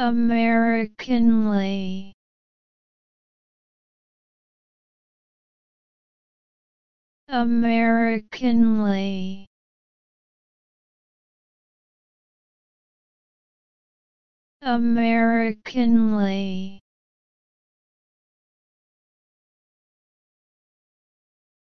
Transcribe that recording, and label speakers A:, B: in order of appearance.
A: Americanly. Americanly. Americanly.